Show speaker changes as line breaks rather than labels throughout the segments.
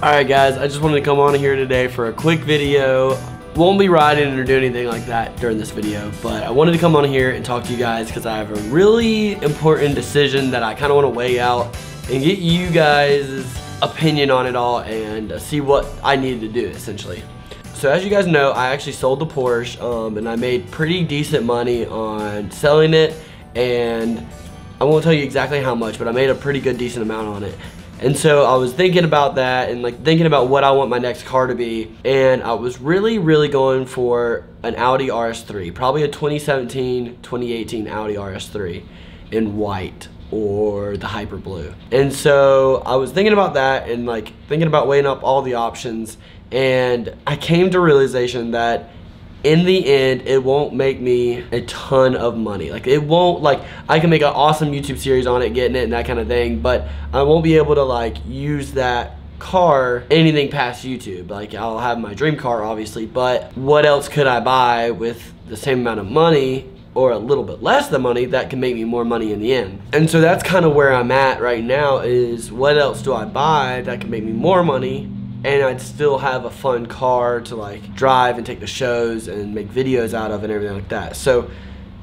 Alright guys, I just wanted to come on here today for a quick video. Won't be riding or do anything like that during this video, but I wanted to come on here and talk to you guys because I have a really important decision that I kind of want to weigh out and get you guys' opinion on it all and see what I needed to do essentially. So as you guys know, I actually sold the Porsche um, and I made pretty decent money on selling it and I won't tell you exactly how much, but I made a pretty good decent amount on it. And so I was thinking about that and like thinking about what I want my next car to be. And I was really, really going for an Audi RS3, probably a 2017, 2018 Audi RS3 in white or the hyper blue. And so I was thinking about that and like thinking about weighing up all the options. And I came to realization that in the end, it won't make me a ton of money. Like it won't like I can make an awesome YouTube series on it, getting it and that kind of thing, but I won't be able to like use that car anything past YouTube. Like I'll have my dream car obviously, but what else could I buy with the same amount of money or a little bit less than money that can make me more money in the end. And so that's kind of where I'm at right now is what else do I buy that can make me more money and I'd still have a fun car to like drive and take the shows and make videos out of and everything like that. So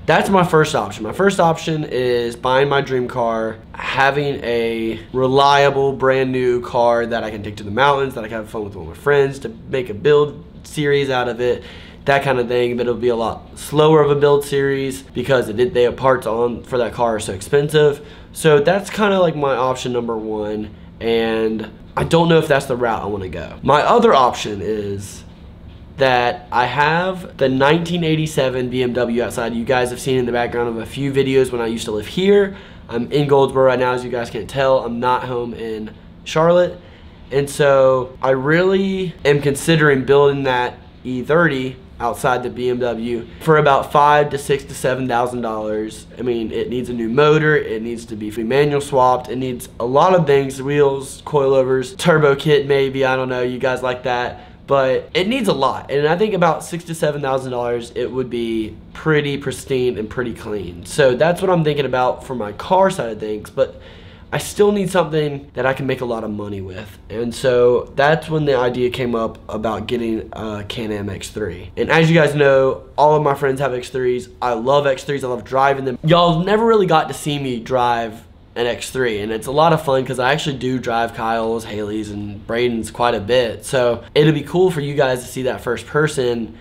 that's my first option. My first option is buying my dream car, having a reliable brand new car that I can take to the mountains, that I can have fun with all my friends, to make a build series out of it, that kind of thing. But it'll be a lot slower of a build series because it, they have parts on for that car are so expensive. So that's kind of like my option number one. And I don't know if that's the route I want to go. My other option is that I have the 1987 BMW outside. You guys have seen in the background of a few videos when I used to live here. I'm in Goldsboro right now, as you guys can't tell. I'm not home in Charlotte. And so I really am considering building that E30 outside the BMW for about five to six to seven thousand dollars. I mean, it needs a new motor, it needs to be manual swapped, it needs a lot of things, wheels, coilovers, turbo kit maybe, I don't know, you guys like that. But it needs a lot, and I think about six to seven thousand dollars, it would be pretty pristine and pretty clean. So that's what I'm thinking about for my car side of things. But I still need something that I can make a lot of money with. And so that's when the idea came up about getting a Can-Am X3. And as you guys know, all of my friends have X3s. I love X3s, I love driving them. Y'all never really got to see me drive an X3 and it's a lot of fun because I actually do drive Kyle's, Haley's, and Braydon's quite a bit. So it'll be cool for you guys to see that first person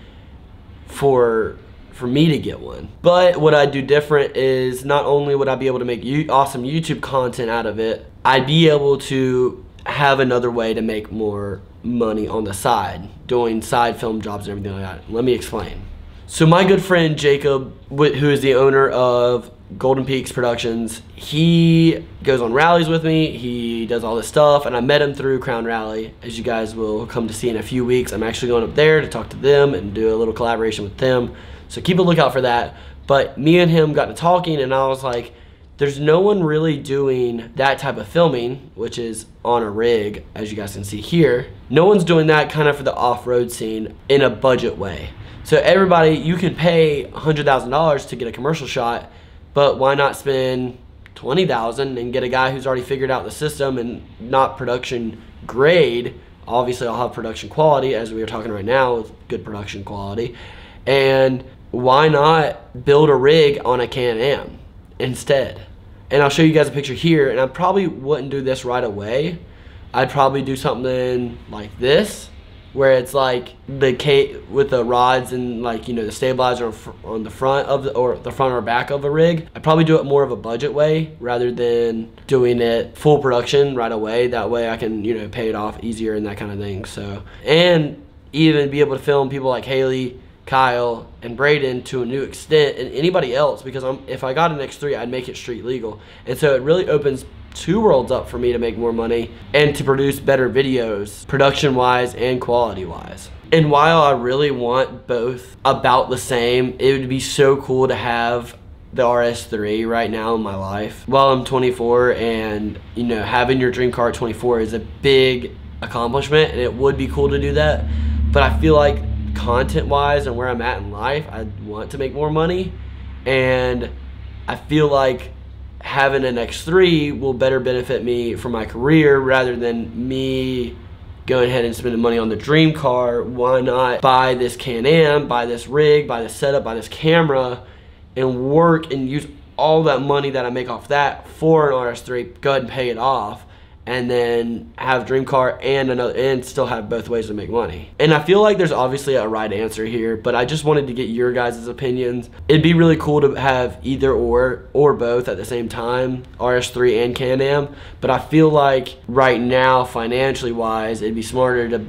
for for me to get one. But what I'd do different is not only would I be able to make you awesome YouTube content out of it, I'd be able to have another way to make more money on the side, doing side film jobs and everything like that. Let me explain. So my good friend Jacob, who is the owner of Golden Peaks Productions, he goes on rallies with me. He does all this stuff, and I met him through Crown Rally, as you guys will come to see in a few weeks. I'm actually going up there to talk to them and do a little collaboration with them. So keep a lookout for that. But me and him got to talking and I was like, there's no one really doing that type of filming, which is on a rig, as you guys can see here. No one's doing that kind of for the off-road scene in a budget way. So everybody, you can pay $100,000 to get a commercial shot, but why not spend 20,000 and get a guy who's already figured out the system and not production grade. Obviously I'll have production quality as we are talking right now with good production quality. And why not build a rig on a Can-Am instead? And I'll show you guys a picture here, and I probably wouldn't do this right away. I'd probably do something like this, where it's like the K with the rods and like, you know, the stabilizer on the front of the, or the front or back of a rig. I'd probably do it more of a budget way rather than doing it full production right away. That way I can, you know, pay it off easier and that kind of thing. So, and even be able to film people like Haley, Kyle and Braydon to a new extent and anybody else because I'm, if I got an X3 I'd make it street legal. And so it really opens two worlds up for me to make more money and to produce better videos production wise and quality wise and while I really want both about the same it would be so cool to have the RS3 right now in my life. While I'm 24 and you know having your dream car at 24 is a big accomplishment and it would be cool to do that. But I feel like content wise and where I'm at in life, I want to make more money. And I feel like having an X3 will better benefit me for my career rather than me going ahead and spending money on the dream car, why not buy this Can-Am, buy this rig, buy this setup, buy this camera, and work and use all that money that I make off that for an RS3, go ahead and pay it off and then have dream car and another and still have both ways to make money. And i feel like there's obviously a right answer here but i just wanted to get your guys' opinions. It'd be really cool to have either or or both at the same time rs3 and can-am but i feel like right now financially wise it'd be smarter to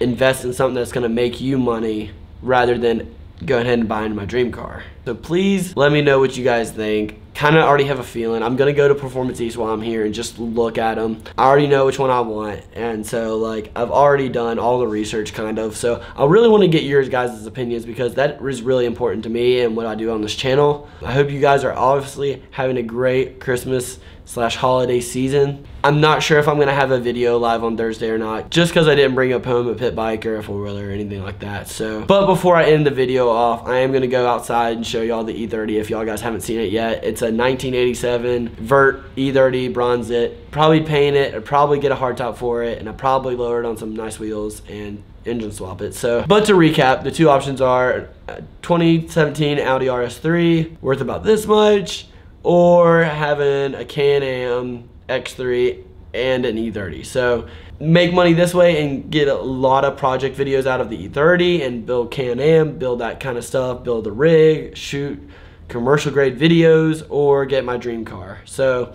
invest in something that's going to make you money rather than go ahead and buy my dream car. So please let me know what you guys think kind of already have a feeling. I'm gonna go to Performance East while I'm here and just look at them. I already know which one I want, and so like I've already done all the research kind of. So I really want to get your guys' opinions because that is really important to me and what I do on this channel. I hope you guys are obviously having a great Christmas slash holiday season. I'm not sure if I'm gonna have a video live on Thursday or not, just because I didn't bring up home a pit bike or a four wheeler or anything like that. So, but before I end the video off, I am gonna go outside and show y'all the E30 if y'all guys haven't seen it yet. It's a 1987 Vert E30 Bronzit. Probably paint it, or probably get a hardtop for it, and I probably lower it on some nice wheels and engine swap it. So, but to recap, the two options are uh, 2017 Audi RS3 worth about this much, or having a Can-Am X3 and an E30. So make money this way and get a lot of project videos out of the E30 and build Can-Am, build that kind of stuff, build a rig, shoot commercial grade videos, or get my dream car. So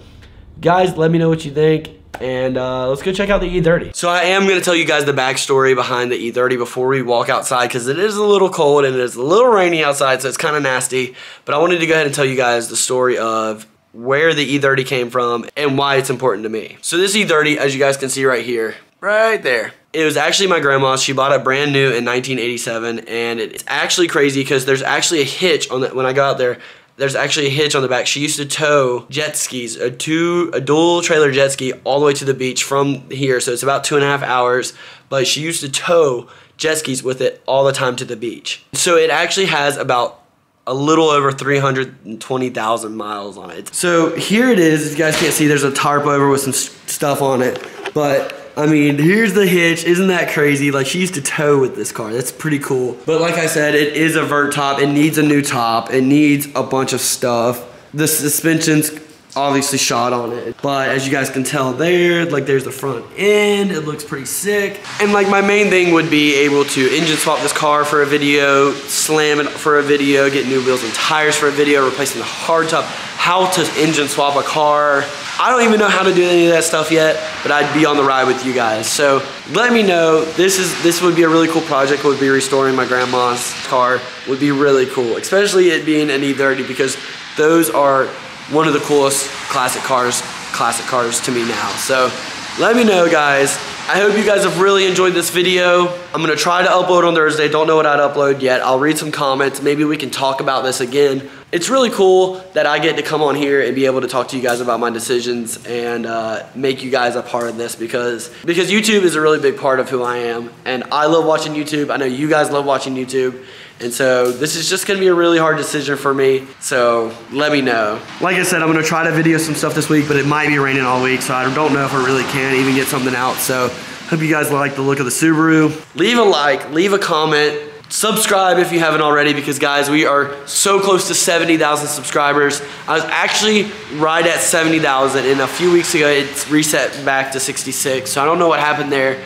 guys, let me know what you think and uh, let's go check out the E30. So I am going to tell you guys the backstory behind the E30 before we walk outside because it is a little cold and it is a little rainy outside so it's kind of nasty. But I wanted to go ahead and tell you guys the story of where the E30 came from and why it's important to me. So this E30, as you guys can see right here, right there. It was actually my grandma's. She bought it brand new in 1987 and it's actually crazy because there's actually a hitch on that when I got out there there's actually a hitch on the back. She used to tow jet skis, a two, a dual trailer jet ski all the way to the beach from here. So it's about two and a half hours, but she used to tow jet skis with it all the time to the beach. So it actually has about a little over 320,000 miles on it. So here it is, you guys can't see, there's a tarp over with some stuff on it, but I mean, here's the hitch. Isn't that crazy? Like, she used to tow with this car. That's pretty cool. But like I said, it is a vert top. It needs a new top. It needs a bunch of stuff. The suspension's obviously shot on it. But as you guys can tell there, like there's the front end. It looks pretty sick. And like my main thing would be able to engine swap this car for a video, slam it for a video, get new wheels and tires for a video, replacing the hardtop, how to engine swap a car, I don't even know how to do any of that stuff yet, but I'd be on the ride with you guys. So let me know. This is this would be a really cool project. Would be restoring my grandma's car. Would be really cool, especially it being an E30 because those are one of the coolest classic cars, classic cars to me now. So let me know, guys. I hope you guys have really enjoyed this video. I'm gonna try to upload on Thursday. Don't know what I'd upload yet. I'll read some comments. Maybe we can talk about this again. It's really cool that I get to come on here and be able to talk to you guys about my decisions and uh, make you guys a part of this because because YouTube is a really big part of who I am. And I love watching YouTube. I know you guys love watching YouTube. And so this is just gonna be a really hard decision for me. So let me know. Like I said, I'm gonna try to video some stuff this week, but it might be raining all week. So I don't know if I really can even get something out. So hope you guys like the look of the Subaru. Leave a like, leave a comment. Subscribe if you haven't already because guys, we are so close to 70,000 subscribers. I was actually right at 70,000 and a few weeks ago it's reset back to 66. So I don't know what happened there.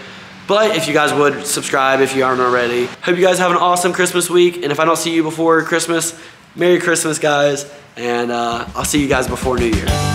But if you guys would subscribe if you aren't already. Hope you guys have an awesome Christmas week. And if I don't see you before Christmas, Merry Christmas, guys. And uh, I'll see you guys before New Year.